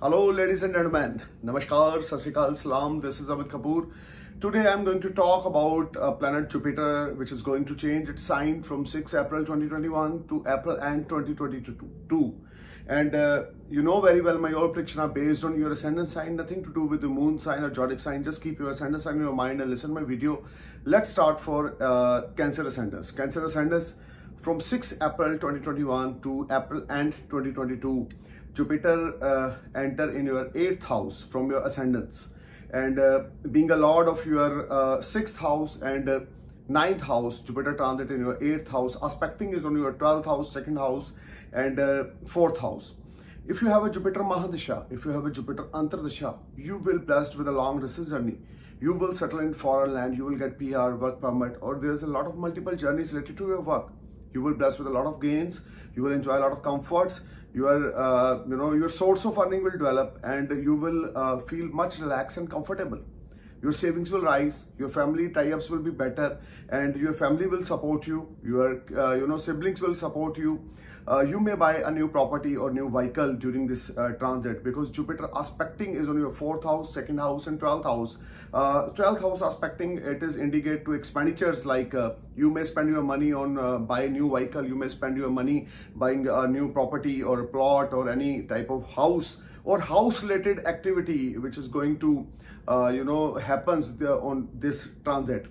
Hello, ladies and gentlemen. Namaskar, Sasikal, Salam. This is Amit Kapoor. Today I'm going to talk about uh, planet Jupiter, which is going to change its sign from 6 April 2021 to April and 2022. And uh, you know very well my all prediction are based on your ascendant sign, nothing to do with the moon sign or zodiac sign. Just keep your ascendant sign in your mind and listen my video. Let's start for uh, Cancer ascendants. Cancer ascendants from 6 April 2021 to April and 2022. Jupiter uh, enter in your eighth house from your ascendants and uh, being a lord of your uh, sixth house and uh, ninth house, Jupiter transit in your eighth house, aspecting is on your 12th house, second house and uh, fourth house. If you have a Jupiter Mahadasha, if you have a Jupiter Antardasha, you will blessed with a long distance journey. You will settle in foreign land, you will get PR, work permit, or there's a lot of multiple journeys related to your work. You will blessed with a lot of gains, you will enjoy a lot of comforts, your uh, you know your source of earning will develop and you will uh, feel much relaxed and comfortable your savings will rise. Your family tie-ups will be better. And your family will support you. Your uh, you know siblings will support you. Uh, you may buy a new property or new vehicle during this uh, transit because jupiter aspecting is on your fourth house second house and 12th house. 12th uh, house aspecting it is indicate to expenditures like uh, you may spend your money on uh, buy a new vehicle. You may spend your money buying a new property or a plot or any type of house or house related activity which is going to uh, no happens on this transit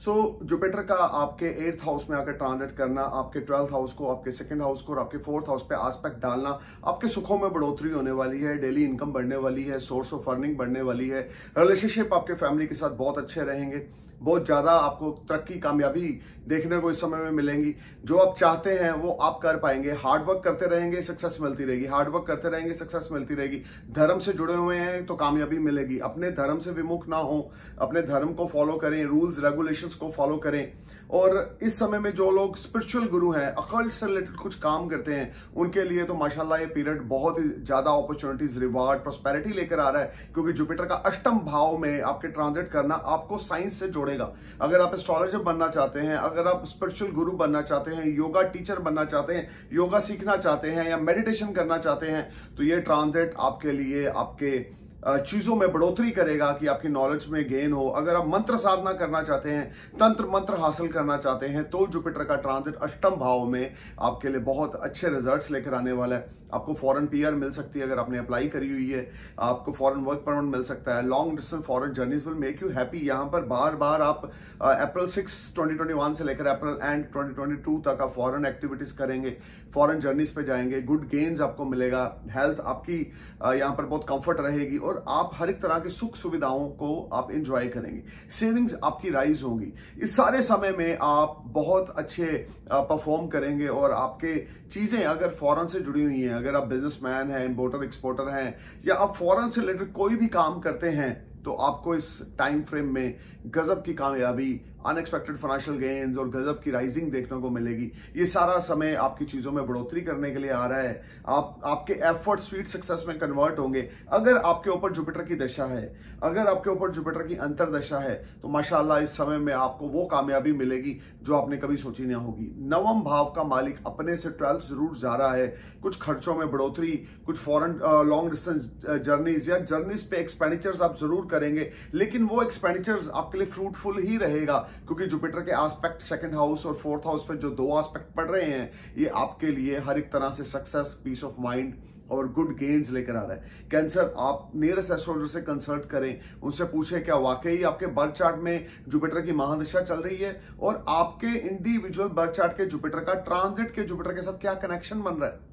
so Jupiter का आपके eighth house में आकर transit करना आपके twelfth house को आपके second house को और आपके फोर्थ हाउस पे आस्पेक्ट डालना आपके सुखों में बढ़ोतरी होने वाली है डेली इनकम बढ़ने वाली है सोर्स ऑफ़ अर्निंग बढ़ने वाली है रिलेशनशिप आपके फैमिली के साथ बहुत अच्छे रहेंगे। बहुत ज़्यादा आपको तरक्की, कामयाबी देखने को इस समय में मिलेंगी। जो आप चाहते हैं, वो आप कर पाएँगे। हार्ड वर्क करते रहेंगे सक्सेस मिलती रहेगी। हार्ड वर्क करते रहेंगे सक्सेस मिलती रहेगी। धर्म से जुड़े हुए हैं तो कामयाबी मिलेगी। अपने धर्म से विमुख ना हो। अपने धर्म को फॉलो करें रूल्स रेगुलेशंस को फॉलो करें। और इस समय में जो लोग स्पिरिचुअल गुरु हैं अकल्ट से रिलेटेड कुछ काम करते हैं, उनके लिए तो माशाल्लाह ये पीरियड बहुत ही ज़्यादा अपॉर्चुनिटीज़ रिवार्ड प्रोस्पेरिटी लेकर आ रहा है। क्योंकि जुपिटर का अष्टम भाव में आपके ट्रांजिट करना आपको साइंस से जोड़ेगा अगर आप एस्ट्रोलॉजर बनना चाहते हैं, अगर आप स्पिरिचुअल गुरु बनना चाहते हैं योगा टीचर बनना चाहते हैं योगा सीखना चाहते हैं या मेडिटेशन करना चाहते हैं तो ये ट्रांजिट आपके लिए, आपके चीज़ों में बढ़ोतरी करेगा कि आपकी नॉलेज में गेन हो। अगर आप मंत्र साधना करना चाहते हैं, तंत्र मंत्र हासिल करना चाहते हैं तो जुपिटर का ट्रांजिट अष्टम भाव में आपके लिए बहुत अच्छे रिजल्ट्स लेकर आने वाला है। आपको फॉरेन पीआर मिल सकती है अगर आपने अप्लाई करी हुई है। आपको फॉरेन वर्क परमिट मिल सकता है। Long distance foreign journeys will make you happy यहाँ पर बार बार आप अप्रैल सिक्स ट्वेंटी से लेकर अप्रैल एंड ट्वेंटी तक आप फॉरेन एक्टिविटीज़ करेंगे। फॉरेन जर्नीज पे जाएँगे। गुड गेन्स आपको मिलेगा। हेल्थ आपकी यहाँ पर बहुत कंफर्ट रहेगी। और आप हर एक तरह के सुख सुविधाओं को आप इंजॉय करेंगे। सेविंग्स आपकी राइज होंगी। इस सारे समय में आप बहुत अच्छे परफॉर्म करेंगे और आपके चीज़ें अगर फॉरन से जुड़ी हुई हैं, अगर आप बिजनेसमैन हैं इम्पोर्टर एक्सपोर्टर हैं, या आप फॉरन से रिलेटेड कोई भी काम करते हैं तो आपको इस टाइम फ्रेम में गजब की कामयाबी अनएक्सपेक्टेड फाइनेंशियल गेन्स और गजब की राइजिंग देखने को मिलेगी। ये सारा समय आपकी चीज़ों में बढ़ोतरी करने के लिए आ रहा है। आप, आपके एफर्ट स्वीट सक्सेस में कन्वर्ट होंगे। अगर आपके ऊपर जुपिटर की दशा है, अगर आपके ऊपर जुपिटर की अंतर दशा है तो माशाला इस समय में आपको वो कामयाबी मिलेगी जो आपने कभी सोची नहीं होगी। नवम भाव का मालिक अपने से ट्वेल्थ ज़रूर जा रहा है। कुछ खर्चों में बढ़ोतरी, कुछ फॉरन लॉन्ग डिस्टेंस जर्नीज या जर्नीज पे एक्सपेंडिचर्स आप ज़रूर करेंगे। लेकिन वो एक्सपेंडिचर्स आपके लिए फ्रूटफुल ही रहेगा। क्योंकि जुपिटर के एस्पेक्ट सेकंड हाउस और फोर्थ हाउस पे जो दो एस्पेक्ट पड़ रहे हैं, ये आपके लिए हर एक तरह से सक्सेस पीस ऑफ़ माइंड और गुड गेन्स लेकर आ रहा है। कैंसर आप नियरेस्ट एस्ट्रोलॉजर से कंसल्ट करें, उनसे पूछें क्या वाकई आपके बर्थ चार्ट में जुपिटर की महादशा चल रही है और आपके इंडिविजुअल बर्थ चार्ट के जुपिटर का ट्रांजिट के जुपिटर के साथ क्या कनेक्शन बन रहा है?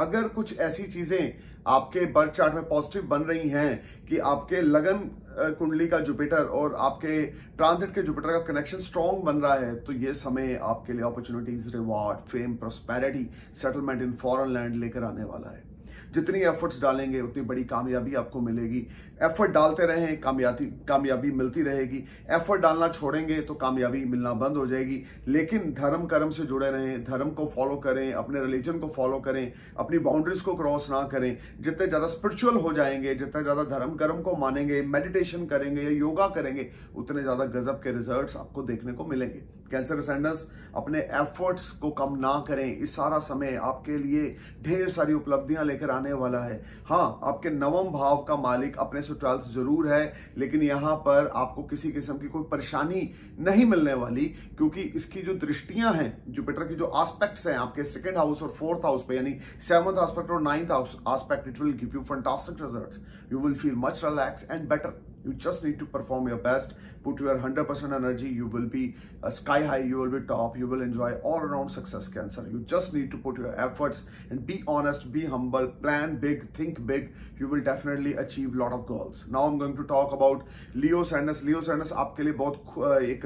अगर कुछ ऐसी चीज़ें आपके बर्थ चार्ट में पॉजिटिव बन रही हैं कि आपके लगन कुंडली का जुपिटर और आपके ट्रांजिट के जुपिटर का कनेक्शन स्ट्रॉन्ग बन रहा है तो ये समय आपके लिए opportunities reward fame prosperity settlement in foreign land लेकर आने वाला है। जितनी एफर्ट्स डालेंगे, उतनी बड़ी कामयाबी आपको मिलेगी। एफर्ट डालते रहें, कामयाबी कामयाबी मिलती रहेगी। एफर्ट डालना छोड़ेंगे तो कामयाबी मिलना बंद हो जाएगी। लेकिन धर्म कर्म से जुड़े रहें, धर्म को फॉलो करें, अपने रिलीजन को फॉलो करें, अपनी बाउंड्रीज को क्रॉस ना करें। जितने ज़्यादा स्पिरिचुअल हो जाएँगे, जितने ज़्यादा धर्म कर्म को मानेंगे मेडिटेशन करेंगे या योगा करेंगे, उतने ज़्यादा गजब के रिज़ल्ट आपको देखने को मिलेंगे। कैंसर असेंडेंस अपने एफर्ट्स को कम ना करें। इस सारा समय आपके लिए ढेर सारी उपलब्धियाँ लेकर आने वाला है। हाँ आपके नवम भाव का मालिक अपने से ट्वेल्थ ज़रूर है, लेकिन यहाँ पर आपको किसी किस्म की कोई परेशानी नहीं मिलने वाली, क्योंकि इसकी जो दृष्टियाँ हैं जुपिटर की जो आस्पेक्ट्स हैं आपके सेकेंड हाउस और फोर्थ हाउस पे, यानी सेवंथ आस्पेक्ट और ninth house aspect it will give you fantastic result you will feel much relax and better You just need to perform your best, put your 100% energy, you will be uh, sky high, you will be top, you will enjoy all around success cancer. You just need to put your efforts and be honest, be humble, plan big, think big. You will definitely achieve lot of goals. Now I'm going to talk about Leo ascendants. Leo ascendants आपके लिए बहुत एक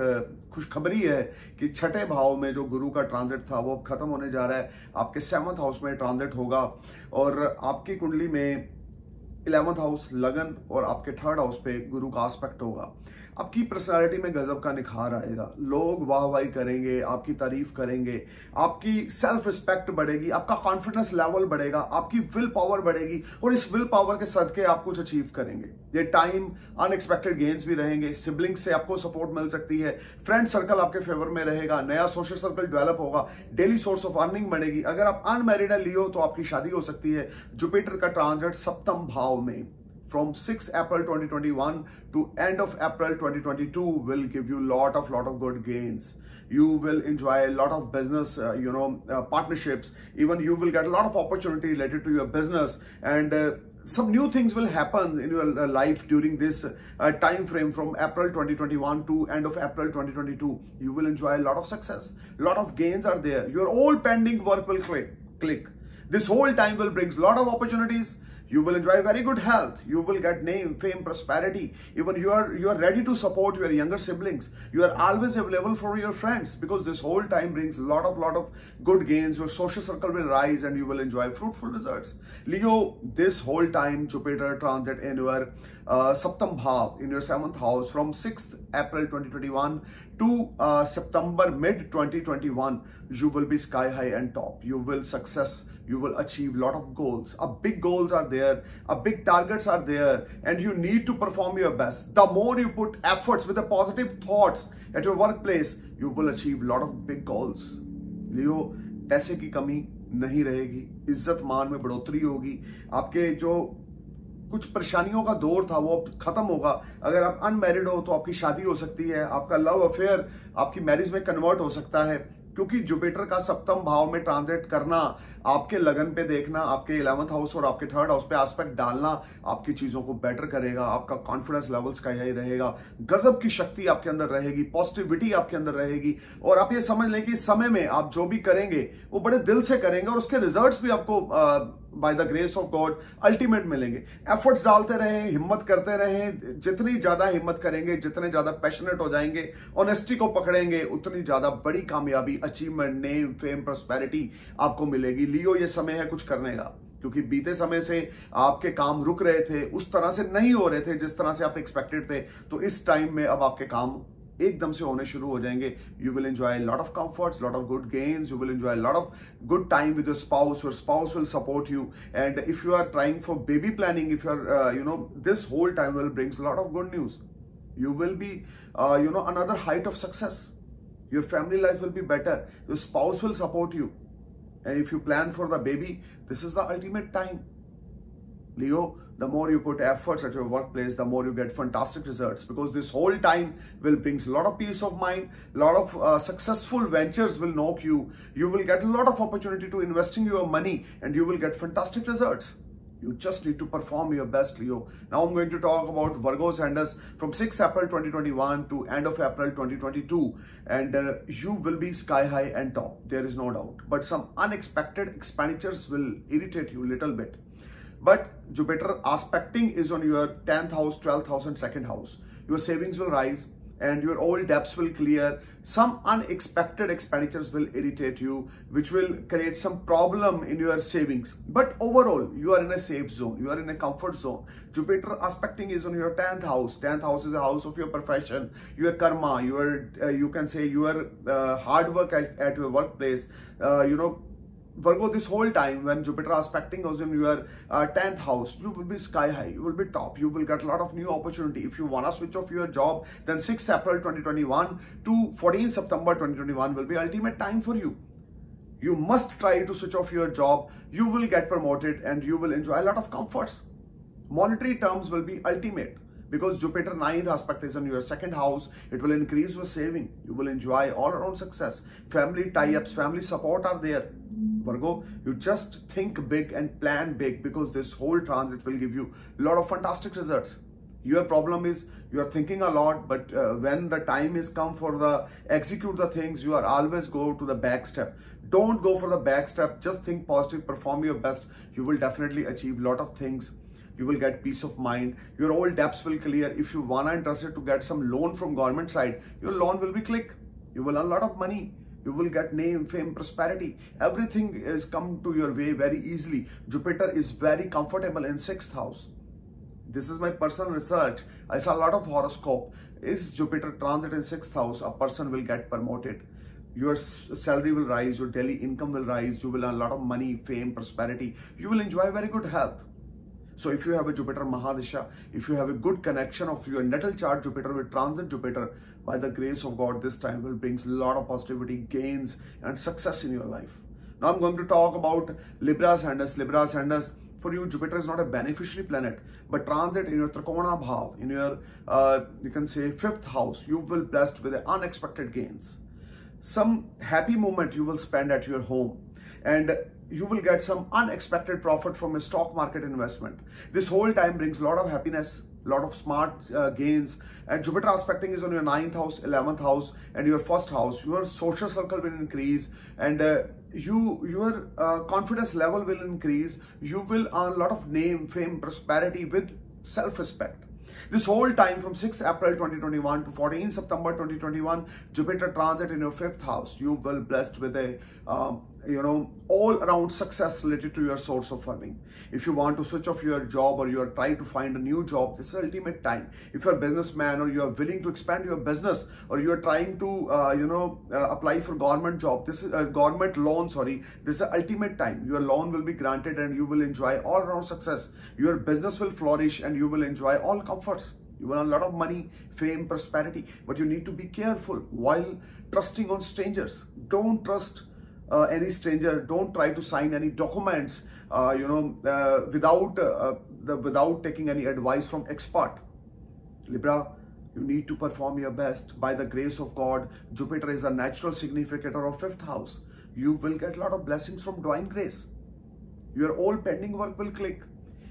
खुशखबरी है कि छठे भाव में जो गुरु का transit था वो खत्म होने जा रहा है आपके seventh house में transit होगा और आपकी कुंडली में इलेवंथ हाउस लगन और आपके थर्ड हाउस पे गुरु का आस्पेक्ट होगा। आपकी पर्सनैलिटी में गजब का निखार आएगा। लोग वाह वाही करेंगे, आपकी तारीफ़ करेंगे, आपकी सेल्फ रिस्पेक्ट बढ़ेगी, आपका कॉन्फिडेंस लेवल बढ़ेगा, आपकी विल पावर बढ़ेगी और इस विल पावर के सदके आप कुछ अचीव करेंगे। ये टाइम अनएक्सपेक्टेड गेन्स भी रहेंगे सिबलिंग से आपको सपोर्ट मिल सकती है फ्रेंड सर्कल आपके फेवर में रहेगा, नया सोशल सर्कल डेवलप होगा डेली सोर्स ऑफ़ अर्निंग बढ़ेगी। अगर आप अनमेरिड है लियो तो आपकी शादी हो सकती है जुपिटर का ट्रांजिट सप्तम भाव में। From 6th April 2021 to end of April 2022 will give you lot of lot of good gains. You will enjoy a lot of business, uh, you know, uh, partnerships. Even you will get a lot of opportunity related to your business and uh, some new things will happen in your uh, life during this uh, time frame from April 2021 to end of April 2022. You will enjoy a lot of success. A lot of gains are there. Your all pending work will click. click. This whole time will brings lot of opportunities you will enjoy very good health. You will get name fame prosperity. Even you are you are ready to support your younger siblings. You are always available for your friends because this whole time brings a lot of lot of good gains. Your social circle will rise and you will enjoy fruitful results leo this whole time jupiter transit in your uh, saptam bhav in your seventh house from 6th april 2021 to uh, september mid 2021 you will be sky high and top. You will success you will achieve lot of goals. A big goals are there, a big targets are there, and you need to perform your best. The more you put efforts with the positive thoughts at your workplace, you will achieve lot of big goals. लियो पैसे की कमी नहीं रहेगी इज़्ज़त मान में बढ़ोतरी होगी आपके जो कुछ परेशानियों का दौर था वो अब खत्म होगा अगर आप अनमेरिड हो तो आपकी शादी हो सकती है आपका लव अफेयर आपकी मैरिज में कन्वर्ट हो सकता है क्योंकि जुपिटर का सप्तम भाव में ट्रांजिट करना आपके लगन पे देखना आपके इलेवंथ हाउस और आपके थर्ड हाउस पे आस्पेक्ट डालना आपकी चीज़ों को बेटर करेगा आपका कॉन्फिडेंस लेवल्स का यही रहेगा। गजब की शक्ति आपके अंदर रहेगी पॉजिटिविटी आपके अंदर रहेगी। और आप ये समझ लें कि समय में आप जो भी करेंगे वो बड़े दिल से करेंगे और उसके रिज़ल्ट भी आपको आ, by the grace of God ultimate मिलेंगे। एफर्ट्स डालते रहें, हिम्मत करते रहे, जितनी ज़्यादा हिम्मत करेंगे, जितने ज़्यादा पैशनेट हो जाएँगे ऑनेस्टी को पकड़ेंगे, उतनी ज़्यादा बड़ी कामयाबी अचीवमेंट नेम फेम प्रोस्पेरिटी आपको मिलेगी। लियो, ये समय है कुछ करने का। क्योंकि बीते समय से आपके काम रुक रहे थे, उस तरह से नहीं हो रहे थे जिस तरह से आप एक्सपेक्टेड थे तो इस टाइम में अब आपके काम एकदम से होने शुरू हो जाएँगे। You will enjoy lot of comforts lot of good gains you will enjoy lot of good time with your spouse your spouse will support you and if you are trying for baby planning if you are you know this whole time will brings lot of good news you will be you know another height of success your family life will be better your spouse will support you and if you plan for the baby this is the ultimate time Leo the more you put efforts at your workplace, the more you get fantastic results because this whole time will brings a lot of peace of mind, a lot of uh, successful ventures will knock you. You will get a lot of opportunity to investing your money and you will get fantastic results. You just need to perform your best, Leo. Now I'm going to talk about Virgo ascendants from 6 April 2021 to end of April 2022. And uh, you will be sky high and top. There is no doubt. But some unexpected expenditures will irritate you a little bit. But Jupiter aspecting is on your 10th house, 12th house and second house. Your savings will rise and your old debts will clear. Some unexpected expenditures will irritate you, which will create some problem in your savings. But overall, you are in a safe zone. You are in a comfort zone. Jupiter aspecting is on your 10th house. 10th house is the house of your profession, your karma, your, uh, you can say your uh, hard work at, at your workplace, uh, you know, Virgo, this whole time when Jupiter aspecting was in your uh, 10th house, you will be sky high, you will be top, you will get a lot of new opportunity. If you want to switch off your job, then 6th April 2021 to 14 September 2021 will be ultimate time for you. You must try to switch off your job, you will get promoted and you will enjoy a lot of comforts. Monetary terms will be ultimate because Jupiter ninth aspect is on your second house, it will increase your saving. You will enjoy all around success. Family tie-ups, family support are there. Virgo, you just think big and plan big because this whole transit will give you a lot of fantastic results. Your problem is you are thinking a lot, but uh, when the time is come for the execute the things, you are always go to the back step. Don't go for the back step. Just think positive, perform your best. You will definitely achieve a lot of things you will get peace of mind. Your old debts will clear. If you wanna interested to get some loan from government side your loan will be click. You will earn a lot of money. You will get name fame prosperity. Everything is come to your way very easily. Jupiter is very comfortable in sixth house. This is my personal research. I saw a lot of horoscope. Is jupiter transit in sixth house a person will get promoted. Your salary will rise your daily income will rise. You will earn a lot of money fame prosperity. You will enjoy very good health so if you have a Jupiter Mahadasha, if you have a good connection of your natal chart Jupiter with transit Jupiter, by the grace of God, this time will brings a lot of positivity, gains and success in your life. Now I'm going to talk about Libra Ascendants. Libra Ascendants, for you, Jupiter is not a beneficiary planet, but transit in your Trikona Bhav, in your, uh, you can say, fifth house, you will blessed with unexpected gains. Some happy moment you will spend at your home and you will get some unexpected profit from a stock market investment. This whole time brings a lot of happiness, a lot of smart uh, gains. And Jupiter aspecting is on your ninth house, 11th house, and your first house. Your social circle will increase, and uh, you your uh, confidence level will increase. You will earn a lot of name, fame, prosperity with self-respect. This whole time from 6 April 2021 to 14 September 2021, Jupiter transit in your fifth house, you will blessed with a, um, you know, all around success related to your source of earning. If you want to switch off your job or you are trying to find a new job, this is ultimate time. If you're a businessman or you are willing to expand your business or you are trying to, uh, you know, uh, apply for government job, this is a government loan, sorry, this is ultimate time. Your loan will be granted and you will enjoy all around success. Your business will flourish and you will enjoy all comforts. You want a lot of money, fame, prosperity, but you need to be careful while trusting on strangers. Don't trust uh, any stranger. Don't try to sign any documents, uh, you know, uh, without uh, the, without taking any advice from expert. Libra, you need to perform your best. By the grace of God, Jupiter is a natural significator of fifth house. You will get a lot of blessings from divine grace. Your all pending work will click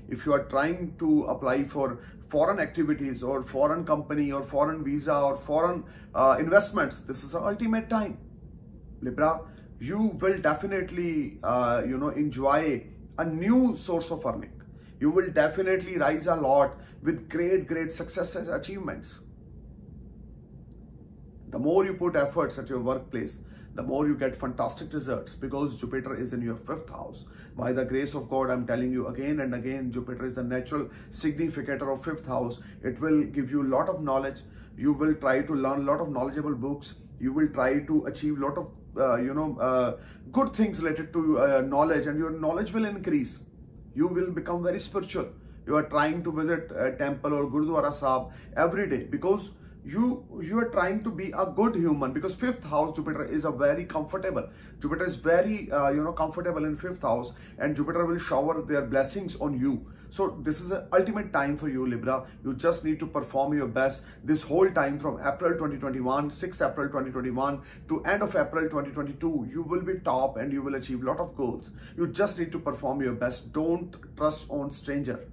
if you are trying to apply for foreign activities or foreign company or foreign visa or foreign uh, investments, this is the ultimate time. Libra, you will definitely, uh, you know, enjoy a new source of earning. You will definitely rise a lot with great, great successes, achievements. The more you put efforts at your workplace, the more you get fantastic results because Jupiter is in your fifth house. By the grace of God, I'm telling you again and again, Jupiter is the natural significator of fifth house. It will give you a lot of knowledge. You will try to learn a lot of knowledgeable books. You will try to achieve a lot of, uh, you know, uh, good things related to uh, knowledge and your knowledge will increase. You will become very spiritual. You are trying to visit a temple or Gurudwara Sahib every day because you you are trying to be a good human because fifth house jupiter is a very comfortable. Jupiter is very uh, you know comfortable in fifth house and jupiter will shower their blessings on you. So this is an ultimate time for you libra. You just need to perform your best this whole time from april 2021 6 april 2021 to end of april 2022 you will be top and you will achieve a lot of goals. You just need to perform your best. Don't trust on stranger.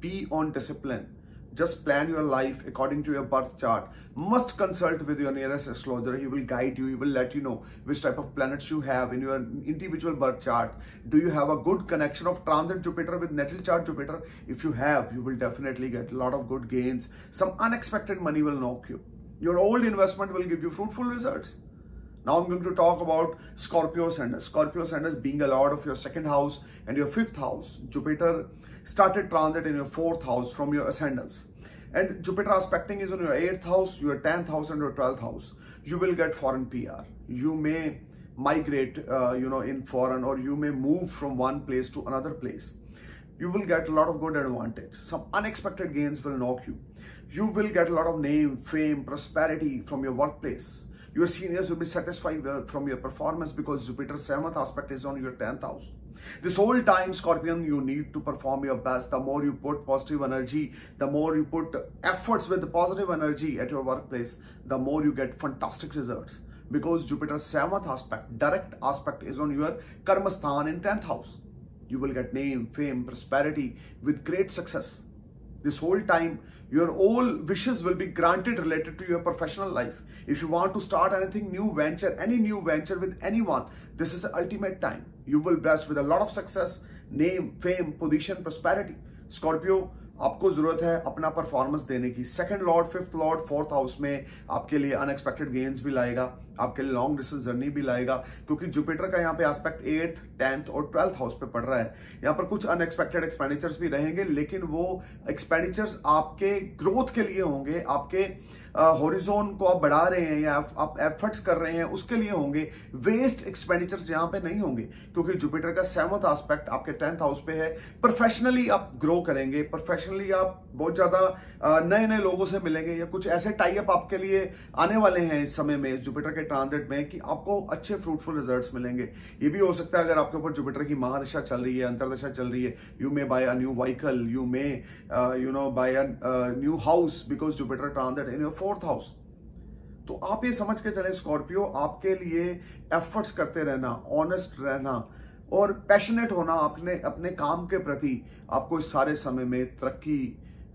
Be on discipline just plan your life according to your birth chart. Must consult with your nearest astrologer. He will guide you. He will let you know which type of planets you have in your individual birth chart. Do you have a good connection of transit Jupiter with natal chart Jupiter? If you have, you will definitely get a lot of good gains. Some unexpected money will knock you. Your old investment will give you fruitful results. Now I'm going to talk about Scorpio ascendants. Scorpio ascendants being a lord of your second house and your fifth house. Jupiter started transit in your fourth house from your ascendants. And Jupiter aspecting is on your eighth house, your 10th house and your 12th house. You will get foreign PR. You may migrate, uh, you know, in foreign or you may move from one place to another place. You will get a lot of good advantage. Some unexpected gains will knock you. You will get a lot of name, fame, prosperity from your workplace. Your seniors will be satisfied from your performance because Jupiter's seventh aspect is on your 10th house. This whole time, Scorpion, you need to perform your best. The more you put positive energy, the more you put efforts with positive energy at your workplace, the more you get fantastic results. Because Jupiter's seventh aspect, direct aspect, is on your Karmastan in 10th house. You will get name, fame, prosperity with great success. This whole time, your all wishes will be granted related to your professional life. If you want to start anything new venture, any new venture with anyone, this is the ultimate time. You will blessed with a lot of success name fame position prosperity Scorpio आपको ज़रूरत है अपना performance देने की। Second lord fifth lord fourth house में आपके लिए unexpected gains भी लाएगा। आपके लिए लॉन्ग डिस्टेंस जर्नी भी लाएगा, क्योंकि जुपिटर का यहाँ पे एस्पेक्ट एट्थ टेंथ और ट्वेल्थ हाउस पे पड़ रहा है। यहाँ पर कुछ अनएक्सपेक्टेड एक्सपेंडिचर्स भी रहेंगे, लेकिन वो एक्सपेंडिचर्स आपके ग्रोथ के लिए होंगे, आपके हॉरिजोन को आप बढ़ा रहे हैं या आप एफर्ट्स कर रहे हैं, उसके लिए होंगे। वेस्ट एक्सपेंडिचर्स यहाँ पे नहीं होंगे, क्योंकि जुपिटर का सेवंथ एस्पेक्ट आपके टेंथ हाउस पे है। प्रोफेशनली आप ग्रो करेंगे प्रोफेशनली आप बहुत ज़्यादा नए नए लोगों से मिलेंगे या कुछ ऐसे टाइप आपके लिए आने वाले हैं इस समय में जुपिटर के ट्रांजिट में कि आपको अच्छे फ्रूटफुल रिज़ल्ट मिलेंगे। ये भी हो सकता है अगर आपके ऊपर जुपिटर की महादशा चल रही है, अंतरदशा चल रही है you may buy a new vehicle you may you know buy a new house because Jupiter transit in your fourth house तो आप ये समझ के चले स्कॉर्पियो आपके लिए एफर्ट्स करते रहना ऑनेस्ट रहना और पैशनेट होना अपने अपने काम के प्रति आपको इस सारे समय में तरक्की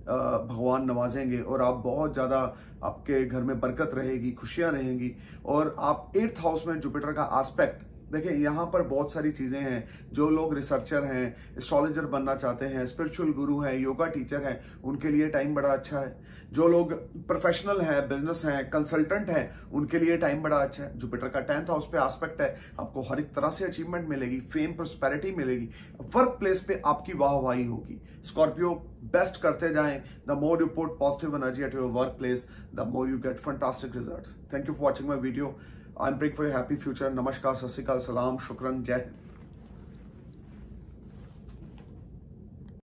भगवान नवाजेंगे और आप बहुत ज़्यादा आपके घर में बरकत रहेगी, खुशियाँ रहेंगी। और आप एट्थ हाउस में जुपिटर का आस्पेक्ट देखिए, यहाँ पर बहुत सारी चीज़ें हैं जो लोग रिसर्चर हैं एस्ट्रोलॉजर बनना चाहते हैं स्पिरिचुअल गुरु हैं योगा टीचर हैं, उनके लिए टाइम बड़ा अच्छा है। जो लोग प्रोफेशनल हैं बिज़नेस हैं कंसल्टेंट हैं, उनके लिए टाइम बड़ा अच्छा है। जुपिटर का टेंथ हाउस पे आस्पेक्ट है। आपको हर एक तरह से अचीवमेंट मिलेगी फेम प्रोस्पेरिटी मिलेगी। वर्क प्लेस पे आपकी वाहवाही होगी। स्कॉर्पियो बेस्ट करते जाएँ। The more you put positive energy at your work place the more you get fantastic result thank you for watching my video I'm praying for a happy future. Namaskar, Sasikal, Salam, Shukran, Jai.